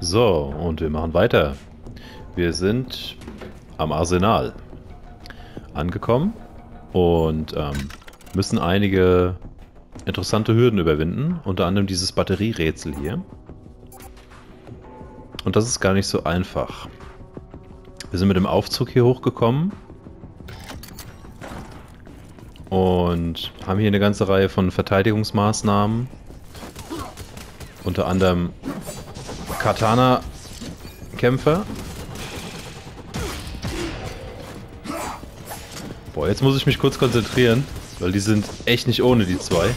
So, und wir machen weiter. Wir sind am Arsenal angekommen und ähm, müssen einige interessante Hürden überwinden. Unter anderem dieses Batterierätsel hier. Und das ist gar nicht so einfach. Wir sind mit dem Aufzug hier hochgekommen. Und haben hier eine ganze Reihe von Verteidigungsmaßnahmen. Unter anderem Katana-Kämpfer. Boah, jetzt muss ich mich kurz konzentrieren, weil die sind echt nicht ohne, die zwei.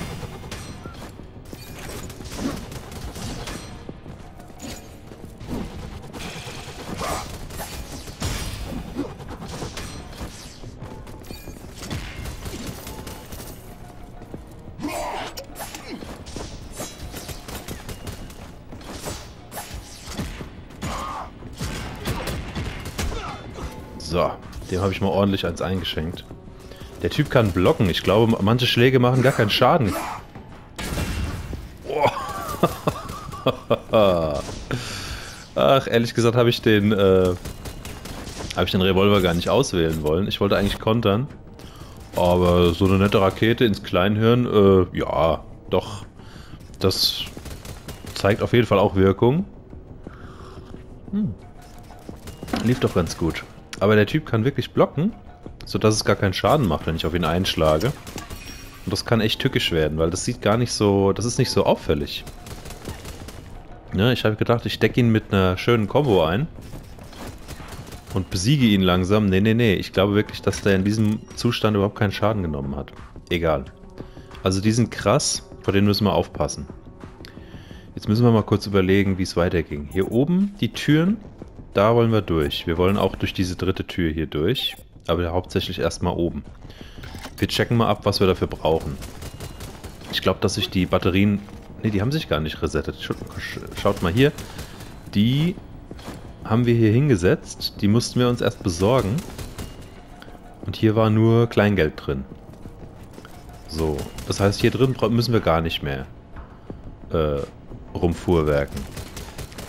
So, dem habe ich mal ordentlich eins eingeschenkt. Der Typ kann blocken. Ich glaube, manche Schläge machen gar keinen Schaden. Ach, ehrlich gesagt habe ich den äh, habe ich den Revolver gar nicht auswählen wollen. Ich wollte eigentlich kontern. Aber so eine nette Rakete ins Kleinhirn, äh, ja, doch. Das zeigt auf jeden Fall auch Wirkung. Hm. Lief doch ganz gut. Aber der Typ kann wirklich blocken, sodass es gar keinen Schaden macht, wenn ich auf ihn einschlage. Und das kann echt tückisch werden, weil das sieht gar nicht so, das ist nicht so auffällig. Ne, ich habe gedacht, ich decke ihn mit einer schönen Combo ein. Und besiege ihn langsam. Nee, nee, nee. Ich glaube wirklich, dass der in diesem Zustand überhaupt keinen Schaden genommen hat. Egal. Also die sind krass, vor denen müssen wir aufpassen. Jetzt müssen wir mal kurz überlegen, wie es weiterging. Hier oben, die Türen, da wollen wir durch. Wir wollen auch durch diese dritte Tür hier durch. Aber hauptsächlich erstmal oben. Wir checken mal ab, was wir dafür brauchen. Ich glaube, dass sich die Batterien... Ne, die haben sich gar nicht resettet. Schaut mal hier. Die haben wir hier hingesetzt. Die mussten wir uns erst besorgen. Und hier war nur Kleingeld drin. So, das heißt, hier drin müssen wir gar nicht mehr äh, rumfuhrwerken.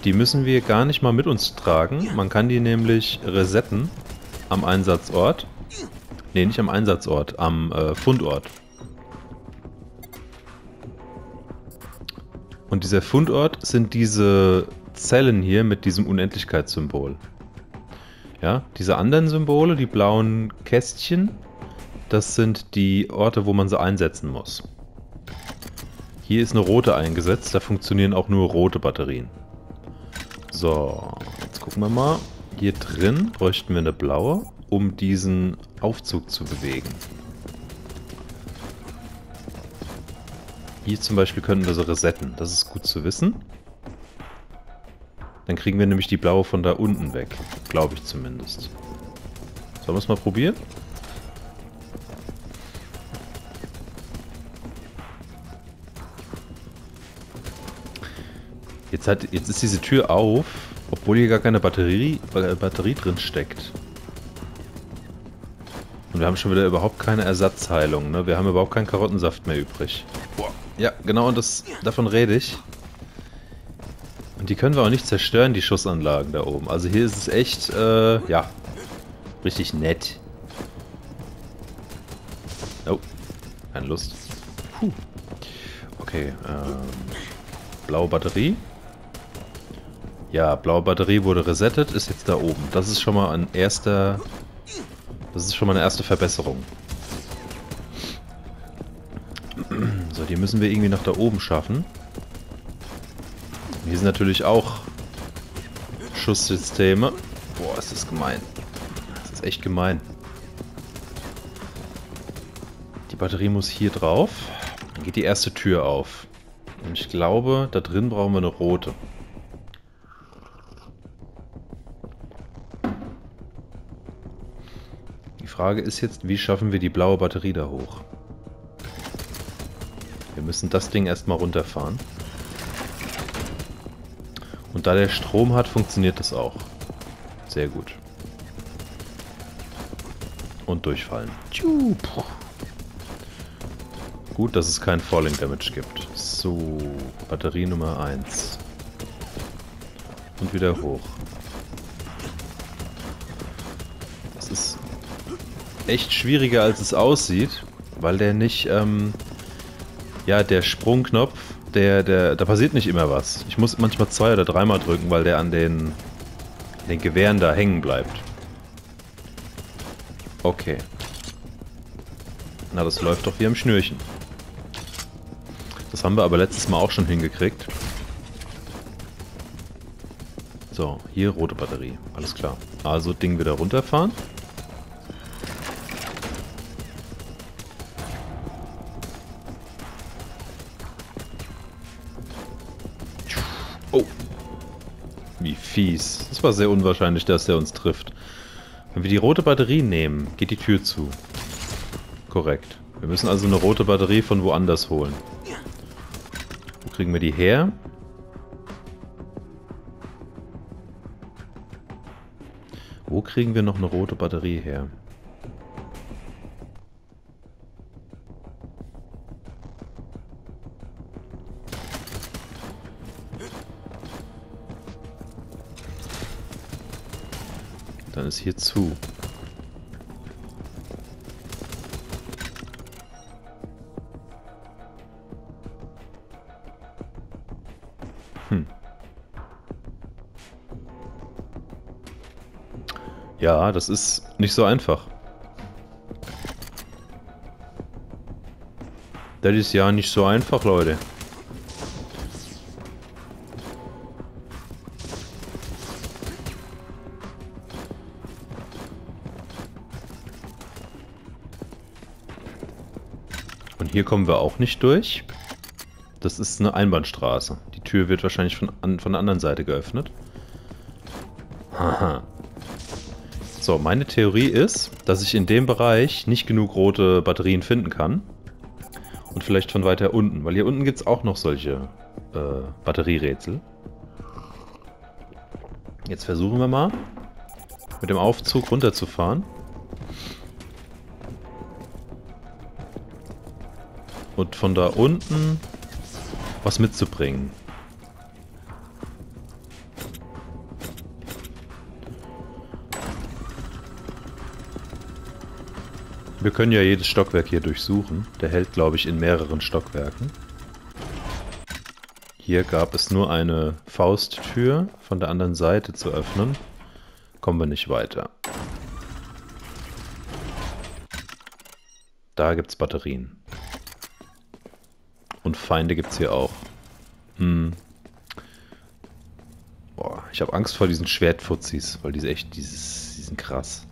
Die müssen wir gar nicht mal mit uns tragen. Man kann die nämlich resetten am Einsatzort. Ne, nicht am Einsatzort, am äh, Fundort. Und dieser Fundort sind diese Zellen hier mit diesem Unendlichkeitssymbol. Ja, diese anderen Symbole, die blauen Kästchen, das sind die Orte, wo man sie einsetzen muss. Hier ist eine rote eingesetzt, da funktionieren auch nur rote Batterien. So, jetzt gucken wir mal. Hier drin bräuchten wir eine blaue, um diesen Aufzug zu bewegen. Hier zum Beispiel können wir sie resetten. Das ist gut zu wissen. Dann kriegen wir nämlich die blaue von da unten weg. Glaube ich zumindest. Sollen wir es mal probieren? Jetzt, hat, jetzt ist diese Tür auf, obwohl hier gar keine Batterie, äh, Batterie drin steckt. Und wir haben schon wieder überhaupt keine Ersatzheilung. Ne? Wir haben überhaupt keinen Karottensaft mehr übrig. Boah. Ja, genau, und das, davon rede ich. Und die können wir auch nicht zerstören, die Schussanlagen da oben. Also hier ist es echt, äh, ja, richtig nett. Oh, keine Lust. Puh. Okay, ähm, blaue Batterie. Ja, blaue Batterie wurde resettet, ist jetzt da oben. Das ist schon mal ein erster... Das ist schon mal eine erste Verbesserung. So, die müssen wir irgendwie nach da oben schaffen. Hier sind natürlich auch Schusssysteme. Boah, ist das gemein. Das ist echt gemein. Die Batterie muss hier drauf. Dann geht die erste Tür auf. Und ich glaube, da drin brauchen wir eine rote. Frage ist jetzt, wie schaffen wir die blaue Batterie da hoch? Wir müssen das Ding erstmal runterfahren. Und da der Strom hat, funktioniert das auch. Sehr gut. Und durchfallen. Gut, dass es kein Falling Damage gibt. So, Batterie Nummer 1. und wieder hoch. Das ist echt schwieriger, als es aussieht, weil der nicht, ähm, ja, der Sprungknopf, der, der, da passiert nicht immer was. Ich muss manchmal zwei oder dreimal drücken, weil der an den, den Gewehren da hängen bleibt. Okay. Na, das läuft doch wie am Schnürchen. Das haben wir aber letztes Mal auch schon hingekriegt. So, hier rote Batterie. Alles klar. Also Ding wieder runterfahren. War sehr unwahrscheinlich, dass der uns trifft. Wenn wir die rote Batterie nehmen, geht die Tür zu. Korrekt. Wir müssen also eine rote Batterie von woanders holen. Wo kriegen wir die her? Wo kriegen wir noch eine rote Batterie her? Ist hier zu. Ja, das ist nicht so einfach. Das ist ja nicht so einfach, Leute. Kommen wir auch nicht durch. Das ist eine Einbahnstraße. Die Tür wird wahrscheinlich von, an, von der anderen Seite geöffnet. Haha. So, meine Theorie ist, dass ich in dem Bereich nicht genug rote Batterien finden kann. Und vielleicht von weiter unten, weil hier unten gibt es auch noch solche äh, Batterierätsel. Jetzt versuchen wir mal, mit dem Aufzug runterzufahren. Und von da unten was mitzubringen. Wir können ja jedes Stockwerk hier durchsuchen. Der hält, glaube ich, in mehreren Stockwerken. Hier gab es nur eine Fausttür von der anderen Seite zu öffnen. Kommen wir nicht weiter. Da gibt es Batterien. Und Feinde gibt es hier auch. Hm. Boah, ich habe Angst vor diesen Schwertfuzis, weil die echt, dieses, die sind krass.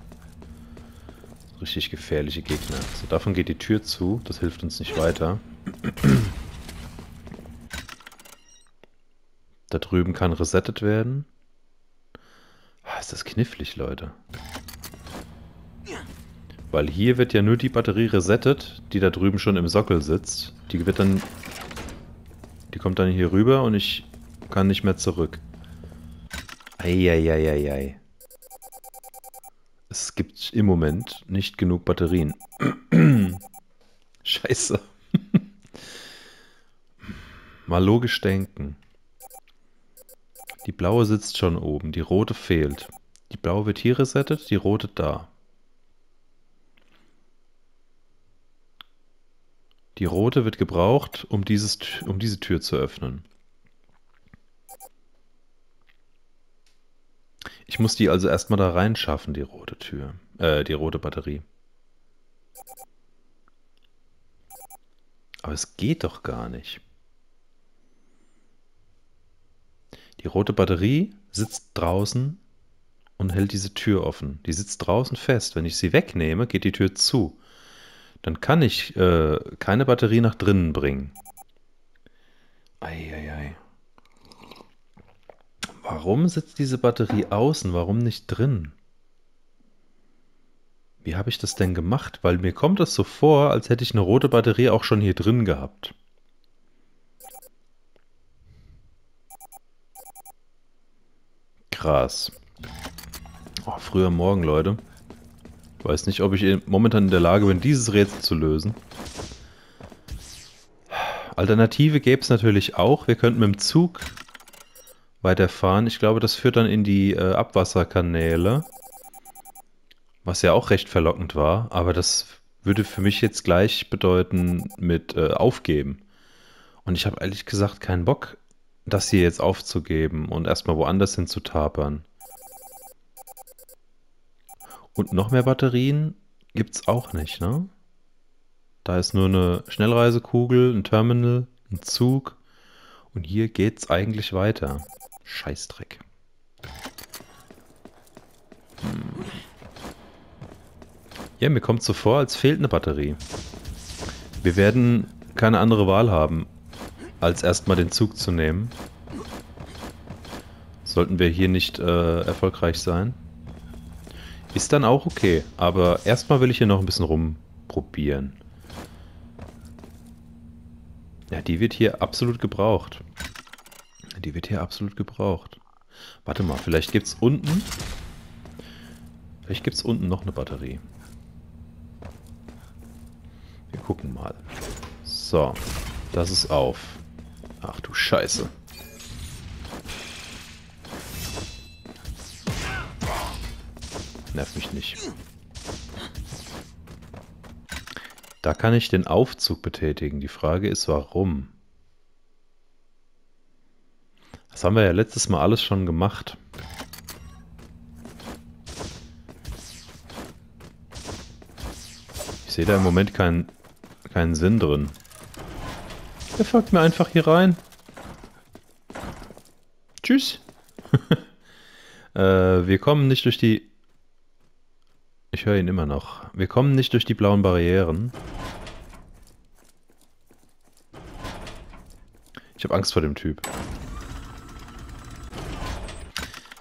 Richtig gefährliche Gegner. So, davon geht die Tür zu. Das hilft uns nicht weiter. da drüben kann resettet werden. Ah, ist das knifflig, Leute. Weil hier wird ja nur die Batterie resettet, die da drüben schon im Sockel sitzt. Die wird dann... Die kommt dann hier rüber und ich kann nicht mehr zurück. Eieieiei. Es gibt im Moment nicht genug Batterien. Scheiße. Mal logisch denken. Die blaue sitzt schon oben, die rote fehlt. Die blaue wird hier resettet, die rote da. Die rote wird gebraucht, um, dieses, um diese Tür zu öffnen. Ich muss die also erstmal da reinschaffen, die rote Tür. Äh, die rote Batterie. Aber es geht doch gar nicht. Die rote Batterie sitzt draußen und hält diese Tür offen. Die sitzt draußen fest. Wenn ich sie wegnehme, geht die Tür zu. Dann kann ich äh, keine Batterie nach drinnen bringen. Eieiei. Ei, ei. Warum sitzt diese Batterie außen? Warum nicht drin? Wie habe ich das denn gemacht? Weil mir kommt es so vor, als hätte ich eine rote Batterie auch schon hier drin gehabt. Krass. Oh, früher Morgen, Leute. Weiß nicht, ob ich momentan in der Lage bin, dieses Rätsel zu lösen. Alternative gäbe es natürlich auch. Wir könnten mit dem Zug weiterfahren. Ich glaube, das führt dann in die äh, Abwasserkanäle. Was ja auch recht verlockend war, aber das würde für mich jetzt gleich bedeuten mit äh, aufgeben. Und ich habe ehrlich gesagt keinen Bock, das hier jetzt aufzugeben und erstmal woanders hin zu tapern. Und noch mehr Batterien gibt es auch nicht, ne? Da ist nur eine Schnellreisekugel, ein Terminal, ein Zug. Und hier geht's eigentlich weiter. Scheißdreck. Ja, mir kommt so vor, als fehlt eine Batterie. Wir werden keine andere Wahl haben, als erstmal den Zug zu nehmen. Sollten wir hier nicht äh, erfolgreich sein. Ist dann auch okay, aber erstmal will ich hier noch ein bisschen rumprobieren. Ja, die wird hier absolut gebraucht. Die wird hier absolut gebraucht. Warte mal, vielleicht gibt es unten... Vielleicht gibt es unten noch eine Batterie. Wir gucken mal. So, das ist auf. Ach du Scheiße. Nerv mich nicht. Da kann ich den Aufzug betätigen. Die Frage ist, warum? Das haben wir ja letztes Mal alles schon gemacht. Ich sehe da im Moment keinen, keinen Sinn drin. Er folgt mir einfach hier rein. Tschüss. äh, wir kommen nicht durch die ich höre ihn immer noch. Wir kommen nicht durch die blauen Barrieren. Ich habe Angst vor dem Typ.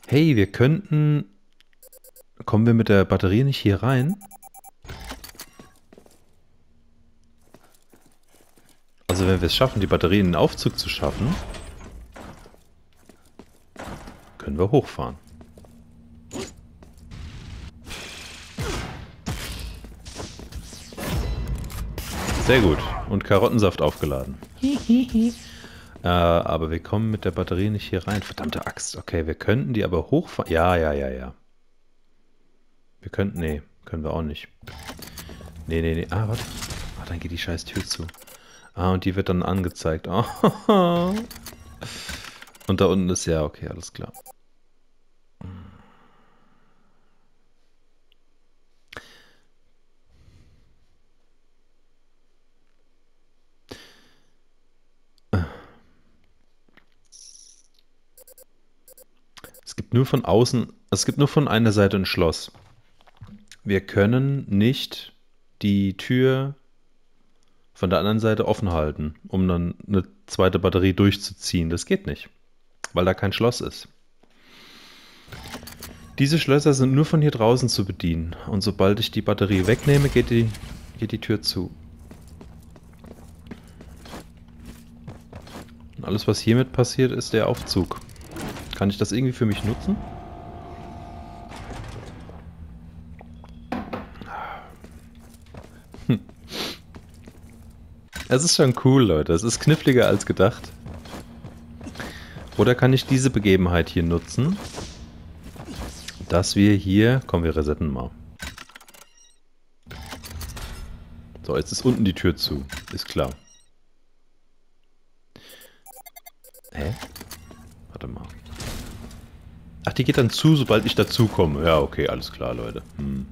Hey, wir könnten... Kommen wir mit der Batterie nicht hier rein? Also wenn wir es schaffen, die Batterie in den Aufzug zu schaffen, können wir hochfahren. Sehr gut. Und Karottensaft aufgeladen. äh, aber wir kommen mit der Batterie nicht hier rein. Verdammte Axt. Okay, wir könnten die aber hochfahren. Ja, ja, ja, ja. Wir könnten... Nee, können wir auch nicht. Nee, nee, nee. Ah, warte. Ah, dann geht die scheiß Tür zu. Ah, und die wird dann angezeigt. Oh. Und da unten ist ja, okay, alles klar. gibt nur von außen, es gibt nur von einer Seite ein Schloss. Wir können nicht die Tür von der anderen Seite offen halten, um dann eine zweite Batterie durchzuziehen. Das geht nicht, weil da kein Schloss ist. Diese Schlösser sind nur von hier draußen zu bedienen. Und sobald ich die Batterie wegnehme, geht die, geht die Tür zu. Und alles, was hiermit passiert, ist der Aufzug. Kann ich das irgendwie für mich nutzen? Hm. Es ist schon cool, Leute. Es ist kniffliger als gedacht. Oder kann ich diese Begebenheit hier nutzen, dass wir hier... Komm, wir resetten mal. So, jetzt ist unten die Tür zu. Ist klar. Hä? Ach, die geht dann zu, sobald ich dazukomme. Ja, okay, alles klar, Leute. Hm.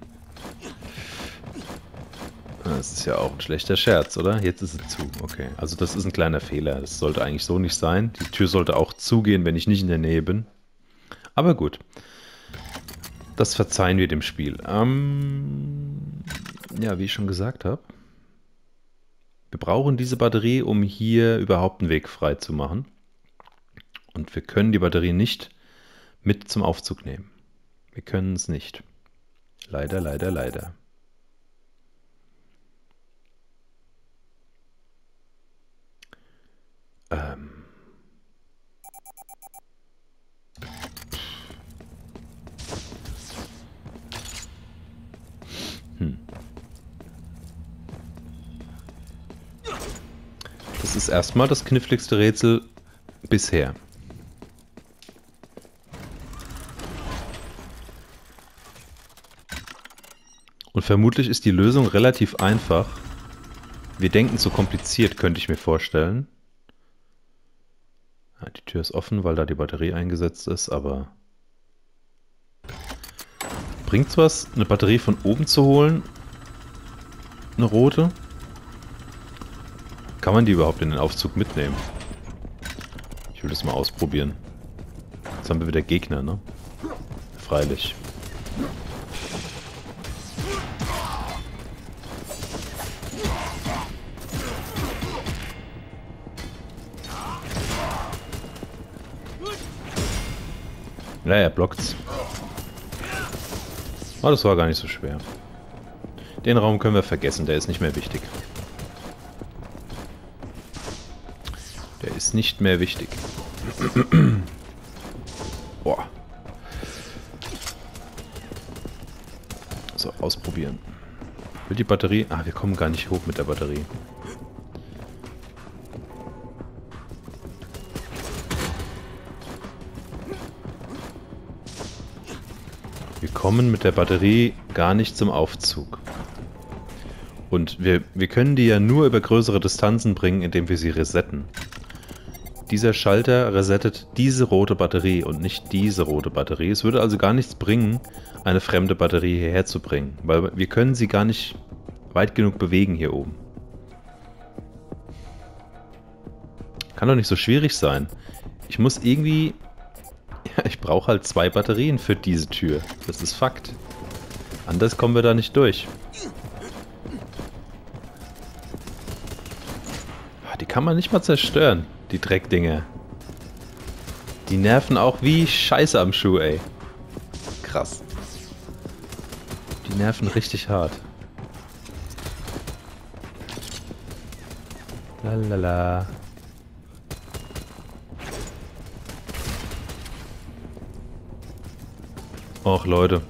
Das ist ja auch ein schlechter Scherz, oder? Jetzt ist sie zu. Okay, also das ist ein kleiner Fehler. Das sollte eigentlich so nicht sein. Die Tür sollte auch zugehen, wenn ich nicht in der Nähe bin. Aber gut. Das verzeihen wir dem Spiel. Ähm, ja, wie ich schon gesagt habe. Wir brauchen diese Batterie, um hier überhaupt einen Weg frei zu machen. Und wir können die Batterie nicht mit zum Aufzug nehmen. Wir können es nicht. Leider, leider, leider. Ähm. Hm. Das ist erstmal das kniffligste Rätsel bisher. Und vermutlich ist die Lösung relativ einfach. Wir denken zu kompliziert, könnte ich mir vorstellen. Ja, die Tür ist offen, weil da die Batterie eingesetzt ist, aber... Bringt's was, eine Batterie von oben zu holen? Eine rote? Kann man die überhaupt in den Aufzug mitnehmen? Ich will das mal ausprobieren. Jetzt haben wir wieder Gegner, ne? Freilich. Ja, er blockt's. Aber das war gar nicht so schwer. Den Raum können wir vergessen, der ist nicht mehr wichtig. Der ist nicht mehr wichtig. Boah. So, ausprobieren. Will die Batterie... Ah, wir kommen gar nicht hoch mit der Batterie. Kommen mit der Batterie gar nicht zum Aufzug. Und wir, wir können die ja nur über größere Distanzen bringen, indem wir sie resetten. Dieser Schalter resettet diese rote Batterie und nicht diese rote Batterie. Es würde also gar nichts bringen, eine fremde Batterie hierher zu bringen, weil wir können sie gar nicht weit genug bewegen hier oben. Kann doch nicht so schwierig sein. Ich muss irgendwie ich brauche halt zwei Batterien für diese Tür. Das ist Fakt. Anders kommen wir da nicht durch. Ah, die kann man nicht mal zerstören, die Dreckdinger. Die nerven auch wie Scheiße am Schuh, ey. Krass. Die nerven richtig hart. Lalala. Och, Leute.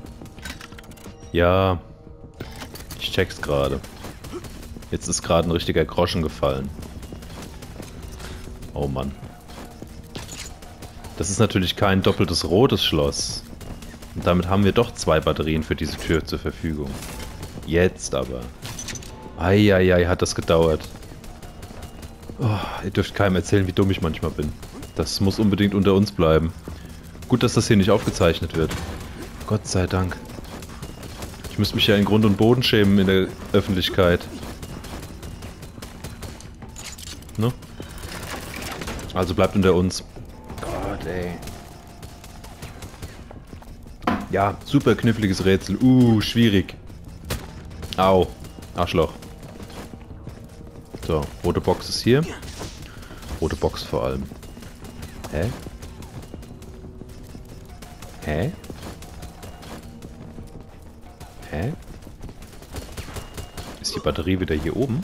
Ja, ich check's gerade. Jetzt ist gerade ein richtiger Groschen gefallen. Oh Mann. Das ist natürlich kein doppeltes rotes Schloss. Und damit haben wir doch zwei Batterien für diese Tür zur Verfügung. Jetzt aber. Eieiei, hat das gedauert. Oh, ihr dürft keinem erzählen, wie dumm ich manchmal bin. Das muss unbedingt unter uns bleiben. Gut, dass das hier nicht aufgezeichnet wird. Gott sei Dank. Ich müsste mich ja in Grund und Boden schämen in der Öffentlichkeit. Ne? Also bleibt unter uns. Gott, ey. Ja, super kniffliges Rätsel. Uh, schwierig. Au. Arschloch. So, rote Box ist hier. Rote Box vor allem. Hä? Hä? Hä? Ist die Batterie wieder hier oben?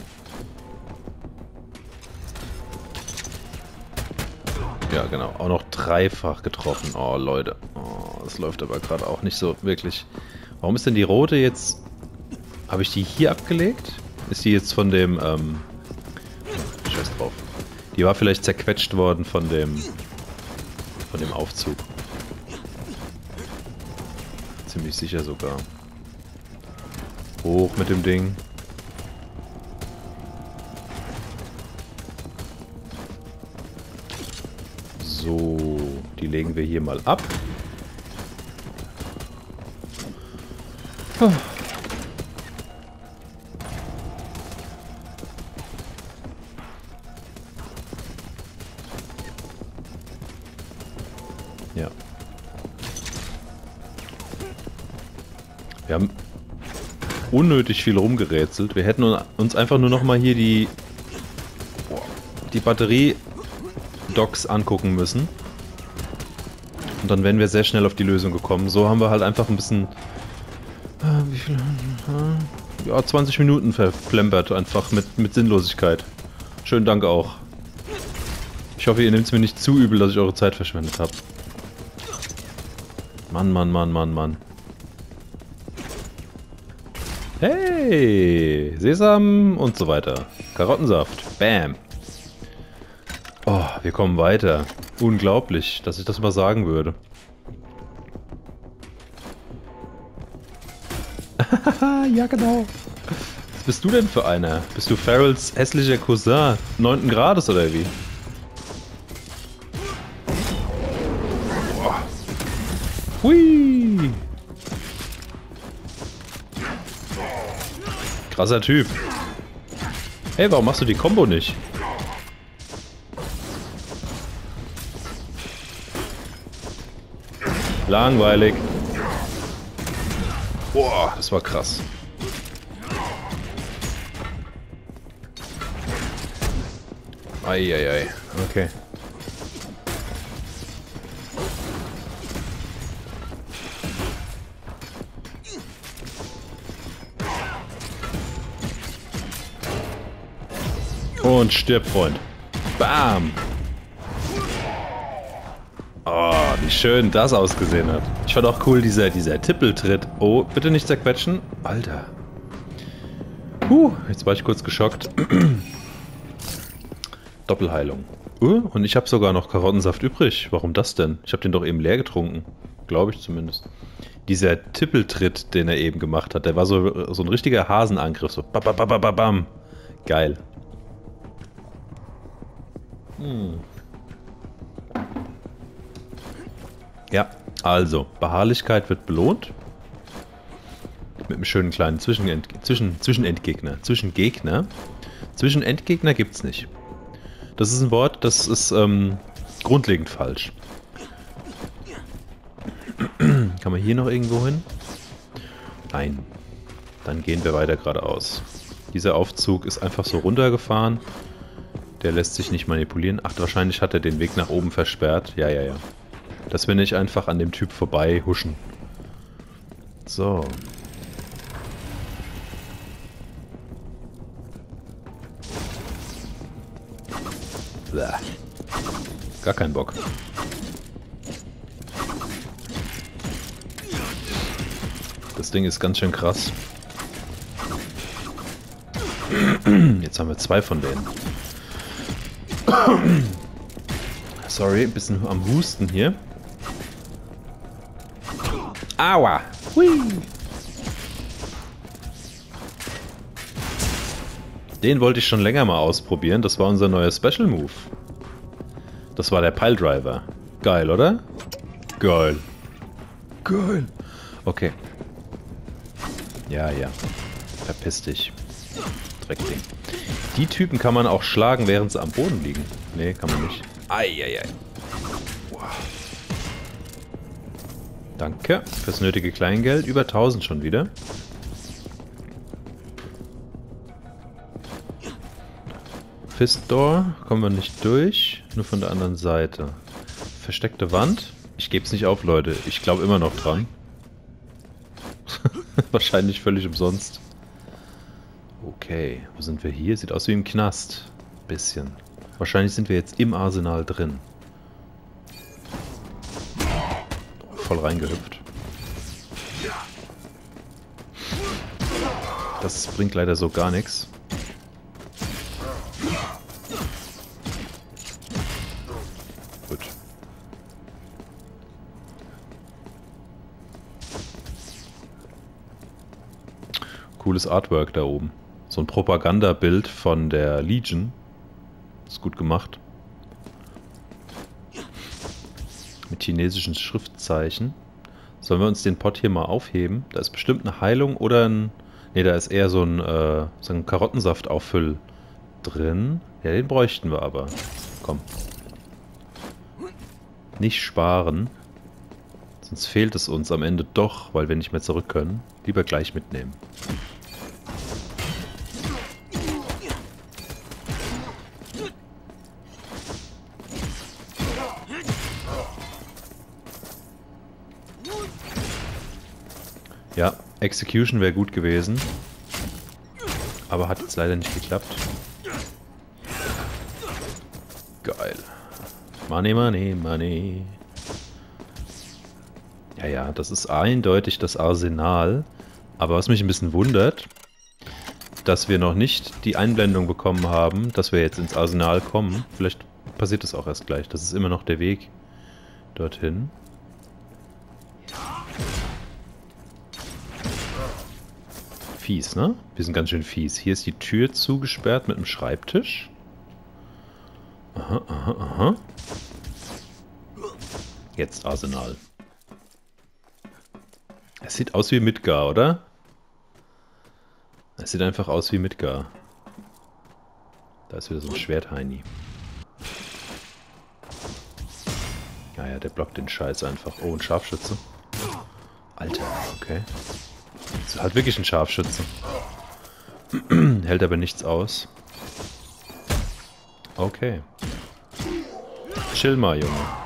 Ja, genau. Auch noch dreifach getroffen. Oh, Leute. Oh, das läuft aber gerade auch nicht so wirklich. Warum ist denn die rote jetzt... Habe ich die hier abgelegt? Ist die jetzt von dem... Ähm Scheiß drauf. Die war vielleicht zerquetscht worden von dem... Von dem Aufzug. Ziemlich sicher sogar. Hoch mit dem Ding. So, die legen wir hier mal ab. Unnötig viel rumgerätselt. Wir hätten uns einfach nur noch mal hier die, die Batterie-Docks angucken müssen. Und dann wären wir sehr schnell auf die Lösung gekommen. So haben wir halt einfach ein bisschen... Äh, wie viel? Äh, ja, 20 Minuten verplempert einfach mit, mit Sinnlosigkeit. Schönen Dank auch. Ich hoffe, ihr nehmt es mir nicht zu übel, dass ich eure Zeit verschwendet habe. Mann, Mann, Mann, Mann, Mann. Sesam und so weiter. Karottensaft. Bam. Oh, wir kommen weiter. Unglaublich, dass ich das mal sagen würde. ja, genau. Was bist du denn für einer? Bist du Farrells hässlicher Cousin? 9. Grades oder wie? Krasser Typ. Hey, warum machst du die Combo nicht? Langweilig. Boah, das war krass. Eieiei, okay. Stirb, Freund. Bam! Oh, wie schön das ausgesehen hat. Ich fand auch cool, dieser, dieser Tippeltritt. Oh, bitte nicht zerquetschen. Alter. Puh, jetzt war ich kurz geschockt. Doppelheilung. Uh, und ich habe sogar noch Karottensaft übrig. Warum das denn? Ich habe den doch eben leer getrunken. Glaube ich zumindest. Dieser Tippeltritt, den er eben gemacht hat, der war so, so ein richtiger Hasenangriff. So bam, bam, bam, bam, bam. Geil. Hm. Ja, also, Beharrlichkeit wird belohnt. Mit einem schönen kleinen Zwischenend Zwischen Zwischenendgegner. Zwischengegner. Zwischenendgegner gibt's nicht. Das ist ein Wort, das ist ähm, grundlegend falsch. Kann man hier noch irgendwo hin? Nein. Dann gehen wir weiter geradeaus. Dieser Aufzug ist einfach so runtergefahren. Der lässt sich nicht manipulieren. Ach, wahrscheinlich hat er den Weg nach oben versperrt. Ja, ja, ja. Dass wir nicht einfach an dem Typ vorbei huschen. So. Bäh. Gar keinen Bock. Das Ding ist ganz schön krass. Jetzt haben wir zwei von denen. Sorry, ein bisschen am Husten hier. Aua! Hui! Den wollte ich schon länger mal ausprobieren. Das war unser neuer Special Move. Das war der Piledriver. Geil, oder? Geil. Geil. Okay. Ja, ja. Verpiss dich. Dreckding. Die Typen kann man auch schlagen, während sie am Boden liegen. Nee, kann man nicht. Eieiei. Wow. Danke fürs nötige Kleingeld. Über 1000 schon wieder. Fist Door kommen wir nicht durch, nur von der anderen Seite. Versteckte Wand? Ich gebe es nicht auf, Leute. Ich glaube immer noch dran. Wahrscheinlich völlig umsonst. Okay, wo sind wir hier? Sieht aus wie im Knast. Bisschen. Wahrscheinlich sind wir jetzt im Arsenal drin. Voll reingehüpft. Das bringt leider so gar nichts. cooles Artwork da oben. So ein Propagandabild von der Legion. Ist gut gemacht. Mit chinesischen Schriftzeichen. Sollen wir uns den Pot hier mal aufheben? Da ist bestimmt eine Heilung oder ein... Ne, da ist eher so ein, äh, so ein Karottensaftauffüll drin. Ja, den bräuchten wir aber. Komm. Nicht sparen. Sonst fehlt es uns am Ende doch, weil wir nicht mehr zurück können. Lieber gleich mitnehmen. Execution wäre gut gewesen. Aber hat jetzt leider nicht geklappt. Geil. Money, money, money. Ja, ja, das ist eindeutig das Arsenal. Aber was mich ein bisschen wundert, dass wir noch nicht die Einblendung bekommen haben, dass wir jetzt ins Arsenal kommen. Vielleicht passiert das auch erst gleich. Das ist immer noch der Weg dorthin. Fies, ne? Wir sind ganz schön fies. Hier ist die Tür zugesperrt mit einem Schreibtisch. Aha, aha, aha. Jetzt Arsenal. Es sieht aus wie Midgar, oder? Es sieht einfach aus wie Midgar. Da ist wieder so ein Schwert, Heini. Naja, der blockt den Scheiß einfach. Oh, ein Scharfschütze. Alter, okay. Ist halt wirklich ein Scharfschütze. Hält aber nichts aus. Okay. Chill mal, Junge.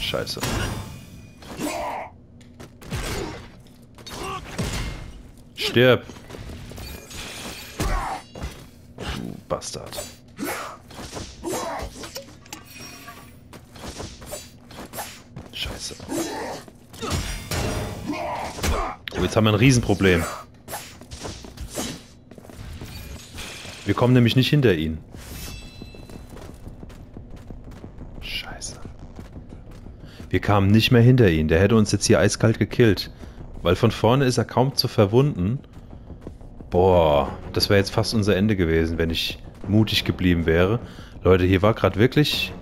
Scheiße. Stirb! Du Bastard. Oh, jetzt haben wir ein Riesenproblem. Wir kommen nämlich nicht hinter ihn. Scheiße. Wir kamen nicht mehr hinter ihn. Der hätte uns jetzt hier eiskalt gekillt. Weil von vorne ist er kaum zu verwunden. Boah, das wäre jetzt fast unser Ende gewesen, wenn ich mutig geblieben wäre. Leute, hier war gerade wirklich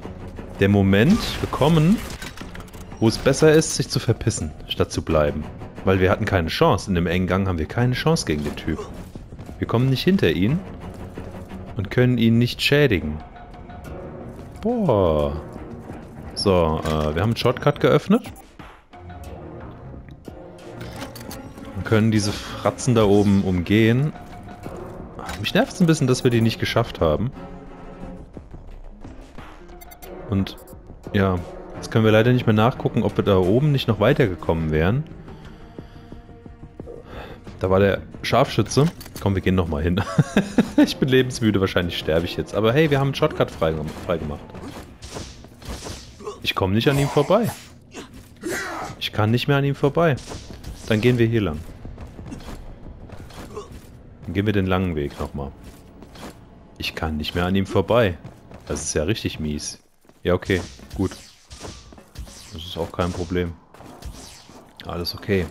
der Moment gekommen, wo es besser ist, sich zu verpissen, statt zu bleiben. Weil wir hatten keine Chance. In dem engen Gang haben wir keine Chance gegen den Typ. Wir kommen nicht hinter ihn und können ihn nicht schädigen. Boah. So, äh, wir haben einen Shortcut geöffnet. Und können diese Fratzen da oben umgehen. Mich nervt es ein bisschen, dass wir die nicht geschafft haben. Und ja, jetzt können wir leider nicht mehr nachgucken, ob wir da oben nicht noch weitergekommen wären. Da war der Scharfschütze. Komm, wir gehen nochmal hin. ich bin lebensmüde, wahrscheinlich sterbe ich jetzt. Aber hey, wir haben einen Shortcut freigemacht. Frei ich komme nicht an ihm vorbei. Ich kann nicht mehr an ihm vorbei. Dann gehen wir hier lang. Dann gehen wir den langen Weg nochmal. Ich kann nicht mehr an ihm vorbei. Das ist ja richtig mies. Ja, okay. Gut. Das ist auch kein Problem. Alles okay.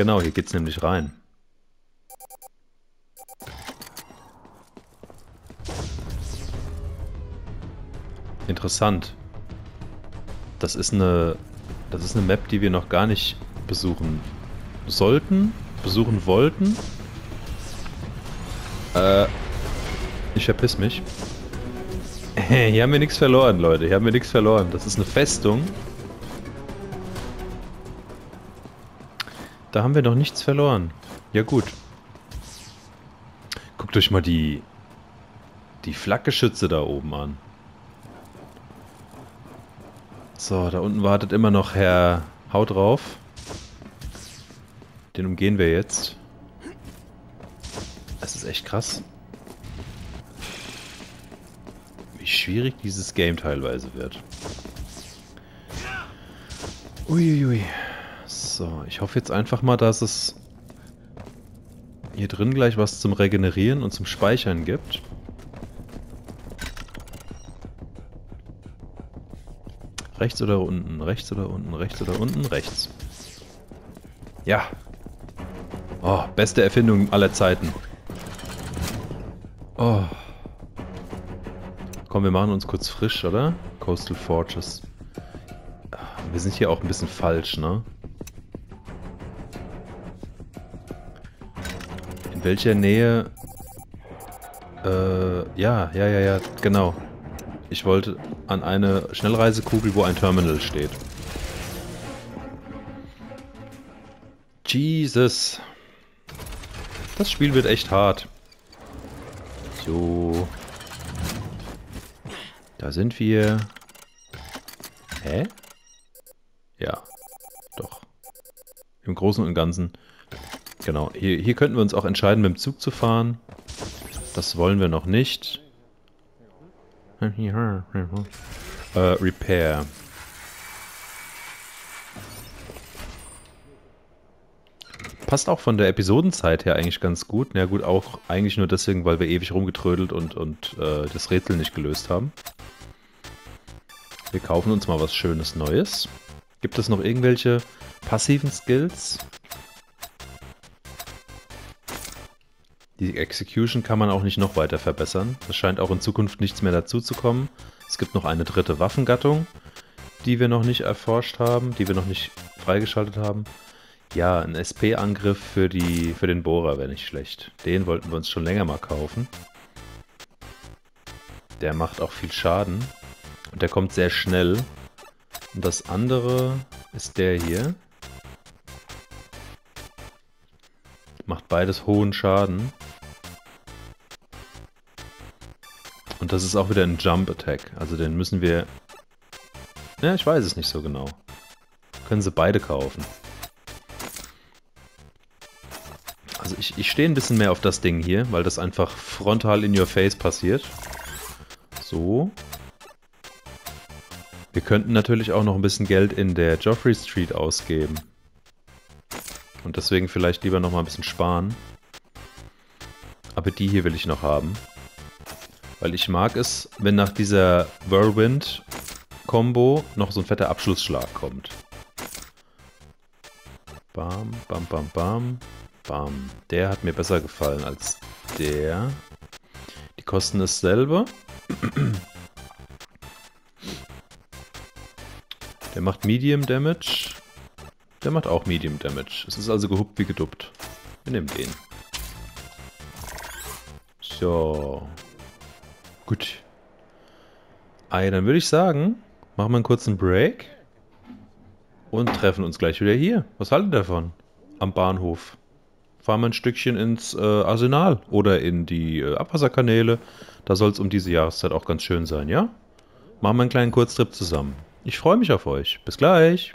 Genau, hier geht's nämlich rein. Interessant. Das ist eine das ist eine Map, die wir noch gar nicht besuchen sollten, besuchen wollten. Äh, ich verpiss mich. Hier haben wir nichts verloren, Leute. Hier haben wir nichts verloren. Das ist eine Festung. Da haben wir noch nichts verloren. Ja gut. Guckt euch mal die die Flakgeschütze da oben an. So, da unten wartet immer noch Herr Haut drauf. Den umgehen wir jetzt. Das ist echt krass. Wie schwierig dieses Game teilweise wird. Uiuiui. So, ich hoffe jetzt einfach mal, dass es hier drin gleich was zum Regenerieren und zum Speichern gibt. Rechts oder unten, rechts oder unten, rechts oder unten, rechts. Ja. Oh, beste Erfindung aller Zeiten. Oh. Komm, wir machen uns kurz frisch, oder? Coastal Fortress. Wir sind hier auch ein bisschen falsch, ne? In welcher Nähe... Äh, ja, ja, ja, ja, genau. Ich wollte an eine Schnellreisekugel, wo ein Terminal steht. Jesus. Das Spiel wird echt hart. So. Da sind wir. Hä? Ja. Doch. Im Großen und Ganzen. Genau. Hier, hier könnten wir uns auch entscheiden, mit dem Zug zu fahren. Das wollen wir noch nicht. äh, Repair. Passt auch von der Episodenzeit her eigentlich ganz gut. Na ja, gut, auch eigentlich nur deswegen, weil wir ewig rumgetrödelt und, und äh, das Rätsel nicht gelöst haben. Wir kaufen uns mal was Schönes Neues. Gibt es noch irgendwelche passiven Skills? Die Execution kann man auch nicht noch weiter verbessern. Es scheint auch in Zukunft nichts mehr dazu zu kommen. Es gibt noch eine dritte Waffengattung, die wir noch nicht erforscht haben, die wir noch nicht freigeschaltet haben. Ja, ein SP-Angriff für, für den Bohrer wäre nicht schlecht. Den wollten wir uns schon länger mal kaufen. Der macht auch viel Schaden. Und der kommt sehr schnell. Und das andere ist der hier. Macht beides hohen Schaden. Und das ist auch wieder ein Jump Attack. Also den müssen wir... Ja, ich weiß es nicht so genau. Können sie beide kaufen. Also ich, ich stehe ein bisschen mehr auf das Ding hier, weil das einfach frontal in your face passiert. So. Wir könnten natürlich auch noch ein bisschen Geld in der Joffrey Street ausgeben. Und deswegen vielleicht lieber noch mal ein bisschen sparen. Aber die hier will ich noch haben. Weil ich mag es, wenn nach dieser Whirlwind-Kombo noch so ein fetter Abschlussschlag kommt. Bam, bam, bam, bam, bam. Der hat mir besser gefallen als der. Die kosten dasselbe. Der macht Medium Damage. Der macht auch Medium Damage. Es ist also gehuppt wie geduppt. Wir nehmen den. So. Gut. Ei, dann würde ich sagen, machen wir einen kurzen Break und treffen uns gleich wieder hier. Was haltet ihr davon? Am Bahnhof. Fahren wir ein Stückchen ins äh, Arsenal oder in die äh, Abwasserkanäle. Da soll es um diese Jahreszeit auch ganz schön sein, ja? Machen wir einen kleinen Kurztrip zusammen. Ich freue mich auf euch. Bis gleich.